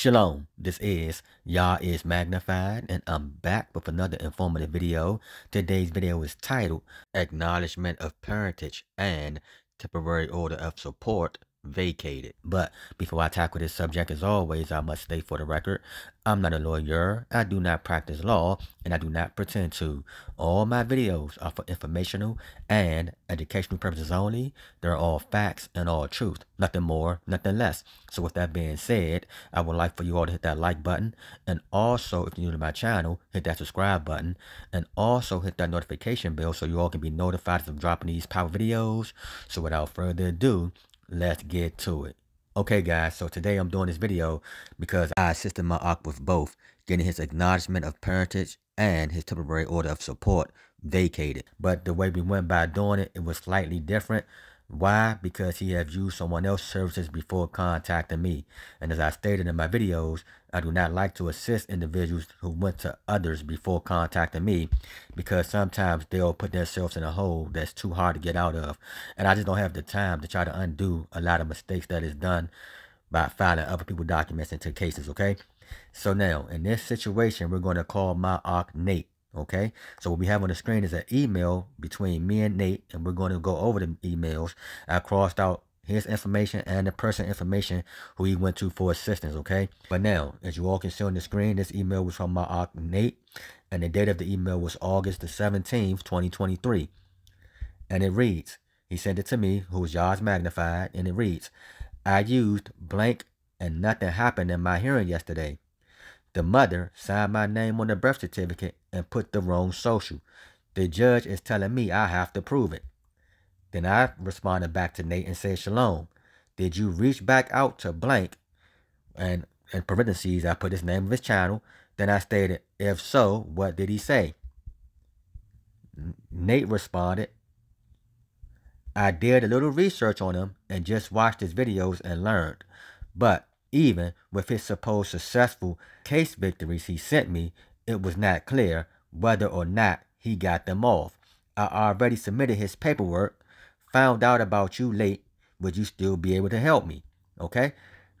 Shalom, this is Yah is Magnified, and I'm back with another informative video. Today's video is titled Acknowledgement of Parentage and Temporary Order of Support vacated. But before I tackle this subject, as always, I must state for the record, I'm not a lawyer, I do not practice law, and I do not pretend to. All my videos are for informational and educational purposes only. They're all facts and all truth, nothing more, nothing less. So with that being said, I would like for you all to hit that like button, and also, if you're new to my channel, hit that subscribe button, and also hit that notification bell so you all can be notified of dropping these power videos. So without further ado, let's get to it. Okay guys, so today I'm doing this video because I assisted my Ak with both getting his acknowledgement of parentage and his temporary order of support vacated. But the way we went by doing it, it was slightly different why? Because he has used someone else's services before contacting me. And as I stated in my videos, I do not like to assist individuals who went to others before contacting me because sometimes they'll put themselves in a hole that's too hard to get out of. And I just don't have the time to try to undo a lot of mistakes that is done by filing other people's documents into cases, okay? So now, in this situation, we're going to call my Ak Nate. Okay, so what we have on the screen is an email between me and Nate, and we're going to go over the emails. I crossed out his information and the person information who he went to for assistance, okay? But now, as you all can see on the screen, this email was from my Nate, and the date of the email was August the 17th, 2023. And it reads, he sent it to me, who was Yah's magnified, and it reads, I used blank and nothing happened in my hearing yesterday. The mother signed my name on the birth certificate and put the wrong social. The judge is telling me I have to prove it. Then I responded back to Nate and said, Shalom, did you reach back out to blank? And in parentheses, I put his name of his channel. Then I stated, if so, what did he say? Nate responded, I did a little research on him and just watched his videos and learned. But even with his supposed successful case victories he sent me, it was not clear whether or not he got them off. I already submitted his paperwork, found out about you late. Would you still be able to help me? Okay?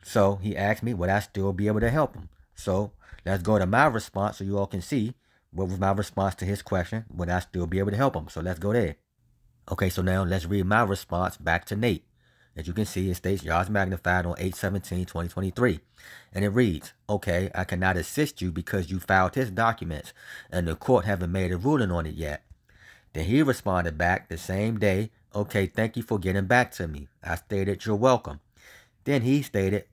So he asked me, would I still be able to help him? So let's go to my response so you all can see what was my response to his question. Would I still be able to help him? So let's go there. Okay, so now let's read my response back to Nate. As you can see, it states Yah's magnified on 8-17-2023. And it reads, Okay, I cannot assist you because you filed his documents and the court haven't made a ruling on it yet. Then he responded back the same day, Okay, thank you for getting back to me. I stated you're welcome. Then he stated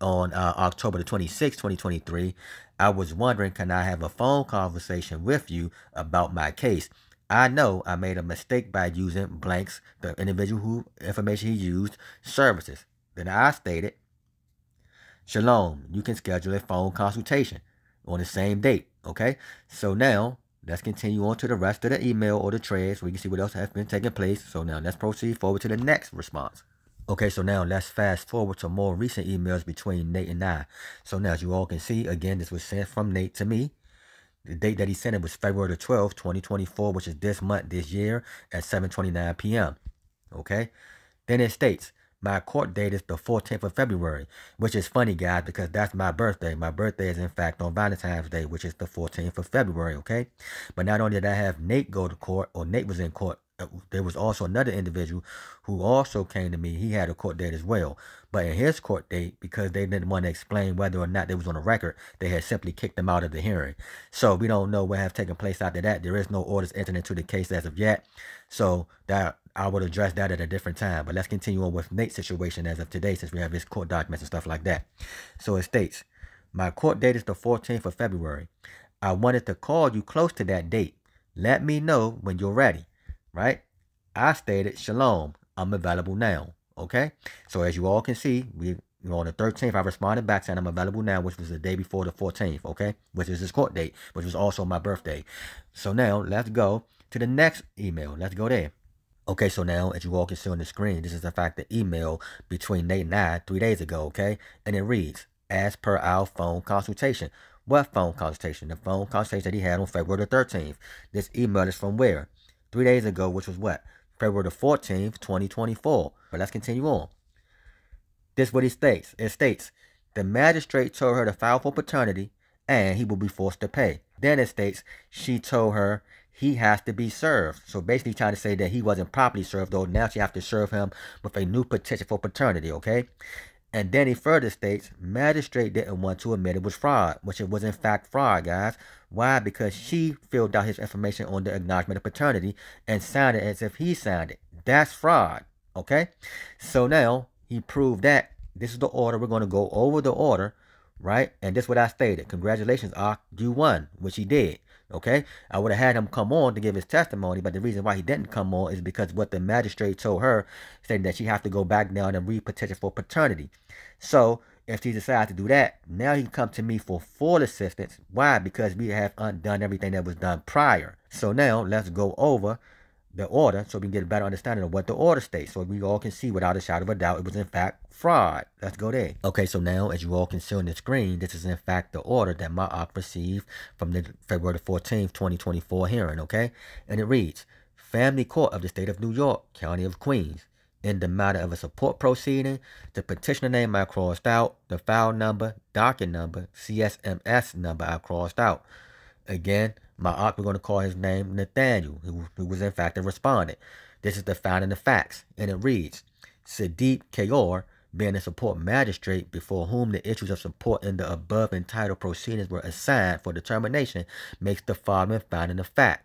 on uh, October the 26th, 2023, I was wondering, can I have a phone conversation with you about my case? I know I made a mistake by using blanks, the individual who information he used, services. Then I stated, Shalom, you can schedule a phone consultation on the same date. Okay, so now let's continue on to the rest of the email or the thread so we can see what else has been taking place. So now let's proceed forward to the next response. Okay, so now let's fast forward to more recent emails between Nate and I. So now as you all can see, again, this was sent from Nate to me. The date that he sent it was February the 12th, 2024, which is this month, this year, at 7.29 p.m. Okay? Then it states, my court date is the 14th of February, which is funny, guys, because that's my birthday. My birthday is, in fact, on Valentine's Day, which is the 14th of February, okay? But not only did I have Nate go to court, or Nate was in court Uh, there was also another individual who also came to me. He had a court date as well. But in his court date, because they didn't want to explain whether or not they was on a record, they had simply kicked them out of the hearing. So we don't know what have taken place after that. There is no orders entered into the case as of yet. So that I would address that at a different time. But let's continue on with Nate's situation as of today, since we have his court documents and stuff like that. So it states, my court date is the 14th of February. I wanted to call you close to that date. Let me know when you're ready right? I stated, Shalom, I'm available now. Okay? So as you all can see, we you know, on the 13th, I responded back saying I'm available now, which was the day before the 14th, okay? Which is his court date, which was also my birthday. So now, let's go to the next email. Let's go there. Okay, so now, as you all can see on the screen, this is the fact the email between Nate and I three days ago, okay? And it reads, as per our phone consultation. What phone consultation? The phone consultation that he had on February the 13th. This email is from where? Three days ago, which was what? February the 14th, 2024. But let's continue on. This is what he states. It states, the magistrate told her to file for paternity and he will be forced to pay. Then it states she told her he has to be served. So basically trying to say that he wasn't properly served, though now she have to serve him with a new petition for paternity, okay? And then he further states, magistrate didn't want to admit it was fraud, which it was in fact fraud, guys. Why? Because she filled out his information on the acknowledgement of paternity and signed it as if he signed it. That's fraud, okay? So now he proved that. This is the order. We're going to go over the order, right? And this is what I stated. Congratulations, Ak, you won, which he did. Okay, I would have had him come on to give his testimony, but the reason why he didn't come on is because what the magistrate told her, saying that she have to go back down and re-petition for paternity. So if she decides to do that, now he can come to me for full assistance. Why? Because we have undone everything that was done prior. So now let's go over the order so we can get a better understanding of what the order states so we all can see without a shadow of a doubt it was in fact fraud. Let's go there. Okay, so now as you all can see on the screen, this is in fact the order that Ma'ak received from the February 14th, 2024 hearing, okay? And it reads, Family Court of the State of New York, County of Queens, in the matter of a support proceeding, the petitioner name I crossed out, the file number, docket number, CSMS number I crossed out. Again, Ma'ak, we're going to call his name Nathaniel, who, who was in fact a respondent. This is the finding of facts, and it reads, Sadiq Kayor, being a support magistrate before whom the issues of support in the above entitled proceedings were assigned for determination, makes the following finding of fact.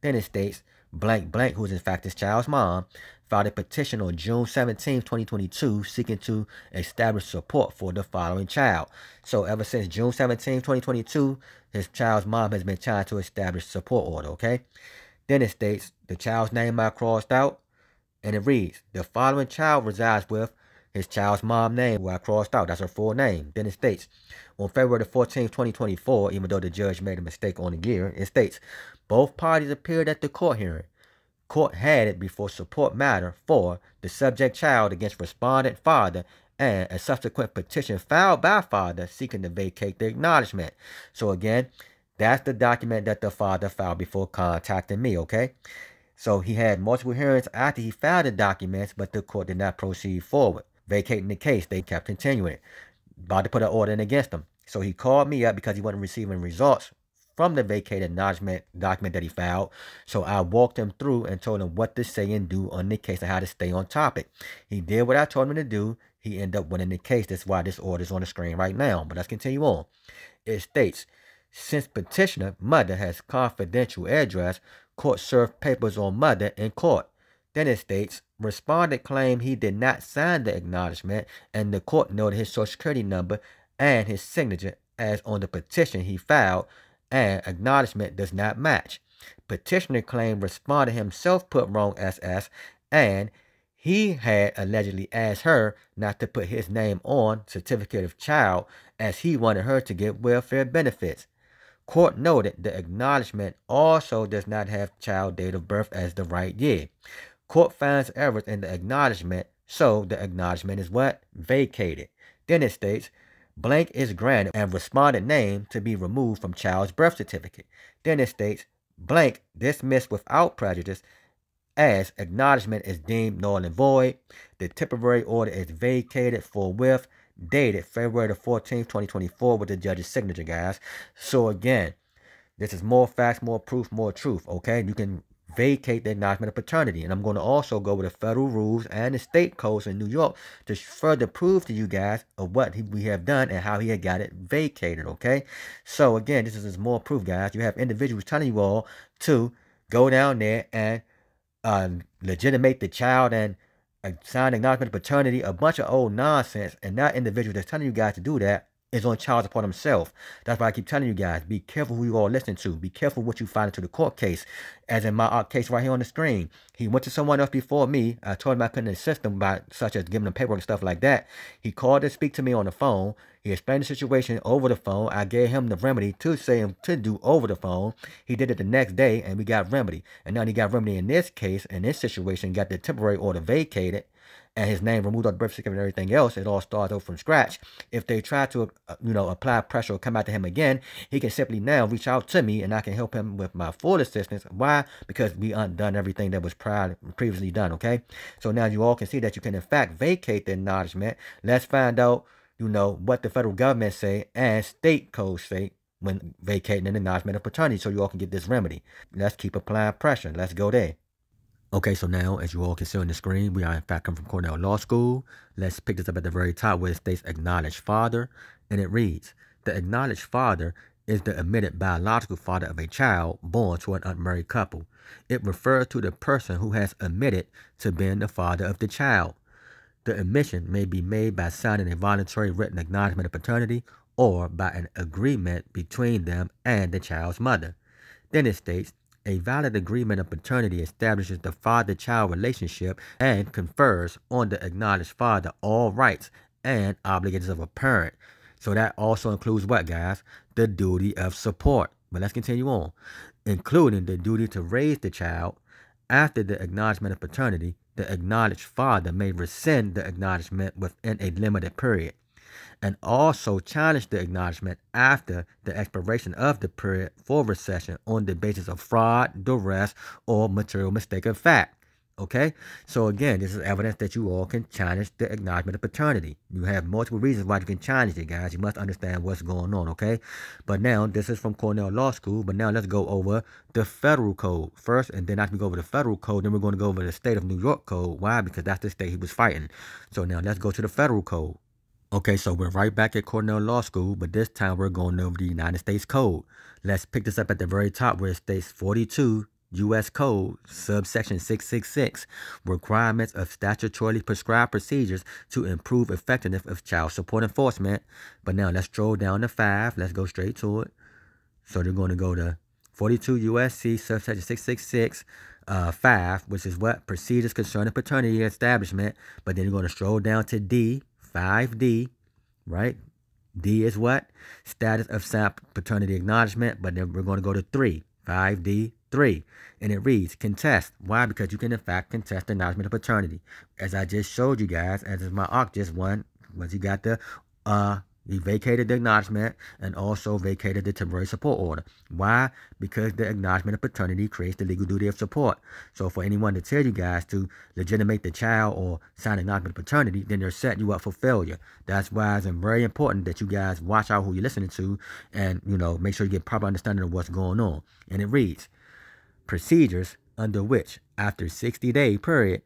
Then it states, blank blank, who is in fact his child's mom, filed a petition on June 17, 2022, seeking to establish support for the following child. So ever since June 17, 2022, his child's mom has been trying to establish support order, okay? Then it states, the child's name I crossed out, and it reads, the following child resides with his child's mom name, who I crossed out. That's her full name. Then it states, on February 14, 2024, even though the judge made a mistake on the year, it states, both parties appeared at the court hearing. Court had it before support matter for the subject child against respondent father and a subsequent petition filed by father seeking to vacate the acknowledgement. So again, that's the document that the father filed before contacting me, okay? So he had multiple hearings after he filed the documents, but the court did not proceed forward. Vacating the case, they kept continuing. About to put an order in against him. So he called me up because he wasn't receiving results from the vacated acknowledgement document that he filed. So I walked him through and told him what to say and do on the case and how to stay on topic. He did what I told him to do. He ended up winning the case. That's why this order is on the screen right now. But let's continue on. It states, since petitioner mother has confidential address, court served papers on mother in court. Then it states, respondent claimed he did not sign the acknowledgement and the court noted his social security number and his signature as on the petition he filed and acknowledgement does not match. Petitioner claimed respondent himself put wrong SS and he had allegedly asked her not to put his name on certificate of child as he wanted her to get welfare benefits. Court noted the acknowledgement also does not have child date of birth as the right year. Court finds errors in the acknowledgement, so the acknowledgement is what? Vacated. Then it states blank is granted and respondent name to be removed from child's birth certificate. Then it states blank dismissed without prejudice as acknowledgement is deemed null and void. The temporary order is vacated forthwith, dated February the 14th, 2024 with the judge's signature, guys. So again, this is more facts, more proof, more truth, okay? You can vacate the acknowledgement of paternity. And I'm going to also go with the federal rules and the state codes in New York to further prove to you guys of what we have done and how he had got it vacated, okay? So again, this is more proof, guys. You have individuals telling you all to go down there and uh, legitimate the child and sign acknowledgement of paternity, a bunch of old nonsense, and that individual that's telling you guys to do that is on child support himself. That's why I keep telling you guys, be careful who you all listen to. Be careful what you find into the court case. As in my case right here on the screen. He went to someone else before me. I told him I couldn't assist him by such as giving him paperwork and stuff like that. He called to speak to me on the phone. He explained the situation over the phone. I gave him the remedy to say him to do over the phone. He did it the next day and we got remedy. And now he got remedy in this case, in this situation, got the temporary order vacated and his name removed on the birth certificate and everything else, it all starts over from scratch. If they try to, uh, you know, apply pressure or come to him again, he can simply now reach out to me and I can help him with my full assistance. Why? Because we undone everything that was prior, previously done, okay? So now you all can see that you can, in fact, vacate the acknowledgement. Let's find out you know, what the federal government say and state codes say when vacating an acknowledgement of paternity so you all can get this remedy. Let's keep applying pressure. Let's go there. Okay, so now, as you all can see on the screen, we are in fact coming from Cornell Law School. Let's pick this up at the very top where it states acknowledged father. And it reads, the acknowledged father is the admitted biological father of a child born to an unmarried couple. It refers to the person who has admitted to being the father of the child. The admission may be made by signing a voluntary written acknowledgement of paternity or by an agreement between them and the child's mother. Then it states, a valid agreement of paternity establishes the father-child relationship and confers on the acknowledged father all rights and obligations of a parent. So that also includes what, guys? The duty of support. But let's continue on. Including the duty to raise the child. After the acknowledgement of paternity, the acknowledged father may rescind the acknowledgement within a limited period and also challenge the acknowledgement after the expiration of the period for rescission on the basis of fraud, duress, or material mistake of fact. Okay, so again, this is evidence that you all can challenge the acknowledgement of paternity. You have multiple reasons why you can challenge it, guys. You must understand what's going on, okay? But now, this is from Cornell Law School, but now let's go over the federal code first, and then after we go over the federal code, then we're going to go over the state of New York code. Why? Because that's the state he was fighting. So now let's go to the federal code. Okay, so we're right back at Cornell Law School, but this time we're going over the United States Code. Let's pick this up at the very top where it states 42 U.S. Code, subsection 666, requirements of statutorily prescribed procedures to improve effectiveness of child support enforcement. But now let's scroll down to 5. Let's go straight to it. So they're going to go to 42 U.S.C. subsection 666, uh, 5, which is what? Procedures concerning paternity establishment. But then you're going to scroll down to D, 5D, right? D is what? Status of signed paternity acknowledgement. But then we're going to go to 3, 5D, 3. And it reads, contest. Why? Because you can, in fact, contest the acknowledgement of paternity. As I just showed you guys, as my ARC just one, once you got the, uh, he vacated the acknowledgement and also vacated the temporary support order. Why? Because the acknowledgement of paternity creates the legal duty of support. So for anyone to tell you guys to legitimate the child or sign an acknowledgement of paternity, then they're setting you up for failure. That's why it's very important that you guys watch out who you're listening to and, you know, make sure you get proper understanding of what's going on. And it reads, procedures under which, after 60 day period,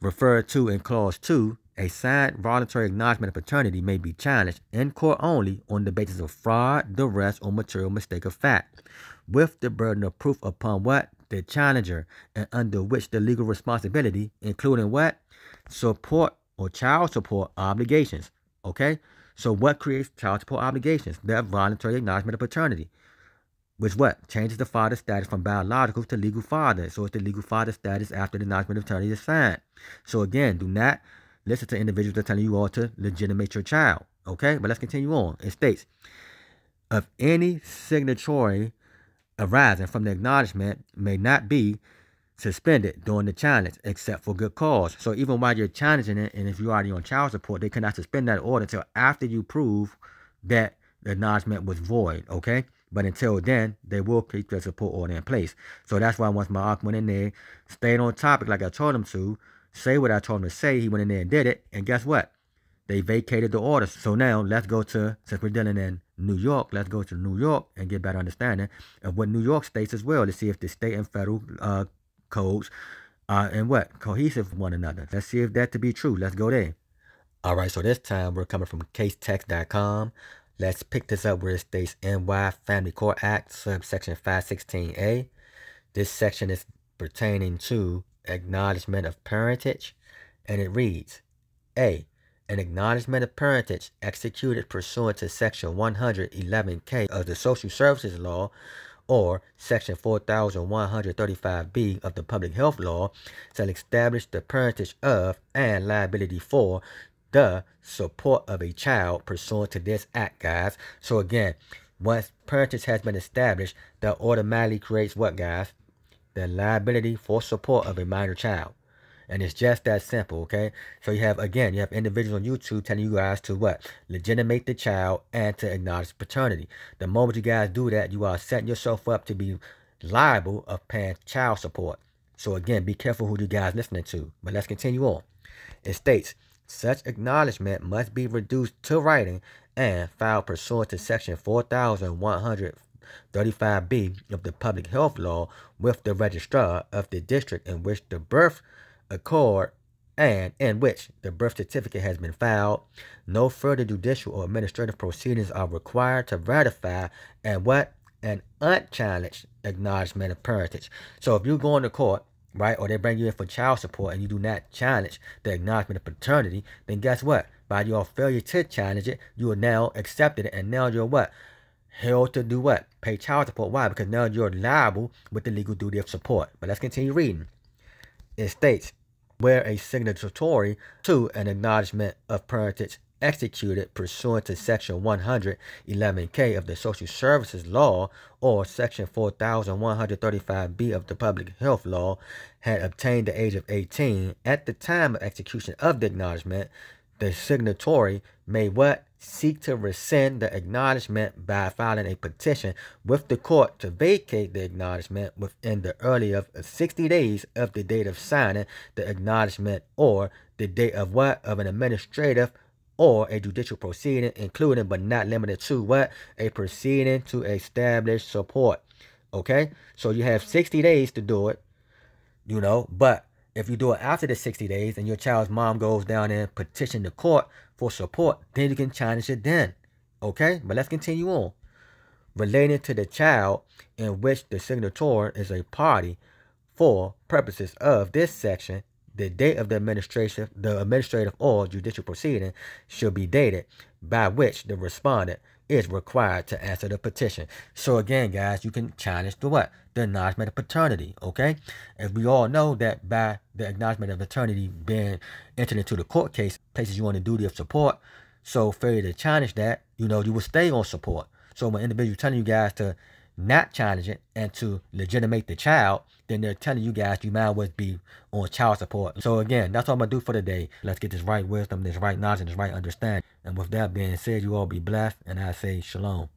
referred to in clause 2, a signed voluntary acknowledgement of paternity may be challenged in court only on the basis of fraud, duress, or material mistake of fact, with the burden of proof upon what? The challenger, and under which the legal responsibility, including what? Support or child support obligations. Okay? So what creates child support obligations? The voluntary acknowledgement of paternity which what changes the father's status from biological to legal father. So it's the legal father status after the acknowledgement of paternity is signed. So again, do not listen to individuals that are telling you all to legitimate your child. Okay, but let's continue on. It states, of any signatory arising from the acknowledgement may not be suspended during the challenge except for good cause. So even while you're challenging it, and if you're already on child support, they cannot suspend that order until after you prove that the acknowledgement was void. Okay. But until then, they will keep the support order in place. So that's why once my arc went in there, stayed on topic like I told them to, say what I told him to say, he went in there and did it. And guess what? They vacated the order. So now let's go to, since we're dealing in New York, let's go to New York and get better understanding of what New York states as well to see if the state and federal uh, codes are and what cohesive one another. Let's see if that to be true. Let's go there. All right, so this time we're coming from casetext.com. Let's pick this up where it states NY Family Court Act, subsection 516A. This section is pertaining to acknowledgement of parentage, and it reads A. An acknowledgement of parentage executed pursuant to Section 111K of the Social Services Law or Section 4135B of the Public Health Law shall establish the parentage of and liability for the support of a child pursuant to this act, guys. So again, once parentage has been established, that automatically creates what, guys? The liability for support of a minor child. And it's just that simple, okay? So you have, again, you have individuals on YouTube telling you guys to what? Legitimate the child and to acknowledge paternity. The moment you guys do that, you are setting yourself up to be liable of paying child support. So again, be careful who you guys listening to. But let's continue on. It states, Such acknowledgement must be reduced to writing and filed pursuant to Section 4135B of the Public Health Law with the registrar of the district in which the birth occurred and in which the birth certificate has been filed. No further judicial or administrative proceedings are required to ratify and what an unchallenged acknowledgement of parentage. So if you go into court, right, or they bring you in for child support and you do not challenge the acknowledgement of paternity, then guess what? By your failure to challenge it, you are now accepted it, and now you're what? Held to do what? Pay child support. Why? Because now you're liable with the legal duty of support. But let's continue reading. It states, where a signatory to an acknowledgement of parentage executed pursuant to Section 111K of the Social Services Law or Section 4135B of the Public Health Law had obtained the age of 18 at the time of execution of the acknowledgement, the signatory may what? Seek to rescind the acknowledgement by filing a petition with the court to vacate the acknowledgement within the earlier of 60 days of the date of signing the acknowledgement or the date of what? Of an administrative or a judicial proceeding, including but not limited to what? A proceeding to establish support. Okay? So you have 60 days to do it, you know, but if you do it after the 60 days and your child's mom goes down and petition the court for support, then you can challenge it then. Okay? But let's continue on. Relating to the child in which the signator is a party for purposes of this section, the date of the administration, the administrative or judicial proceeding should be dated by which the respondent is required to answer the petition. So again, guys, you can challenge the what? The acknowledgement of paternity, okay? As we all know that by the acknowledgement of paternity being entered into the court case, places you on the duty of support. So failure to challenge that, you know, you will stay on support. So when individuals telling you guys to not challenging and to legitimate the child, then they're telling you guys you might well be on child support. So again, that's all I'm gonna do for today. Let's get this right wisdom, this right knowledge, and this right understanding. And with that being said, you all be blessed, and I say shalom.